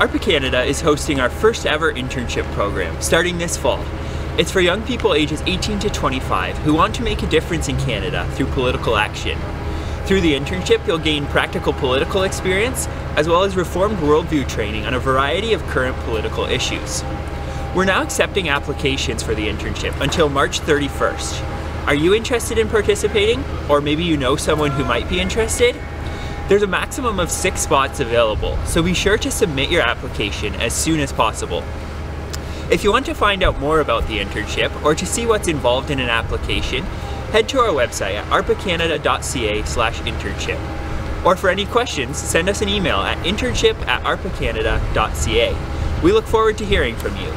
ARPA Canada is hosting our first ever internship program starting this fall. It's for young people ages 18 to 25 who want to make a difference in Canada through political action. Through the internship, you'll gain practical political experience as well as reformed worldview training on a variety of current political issues. We're now accepting applications for the internship until March 31st. Are you interested in participating? Or maybe you know someone who might be interested? There's a maximum of six spots available, so be sure to submit your application as soon as possible. If you want to find out more about the internship or to see what's involved in an application, head to our website at arpacanada.ca slash internship. Or for any questions, send us an email at internship at arpacanada.ca. We look forward to hearing from you.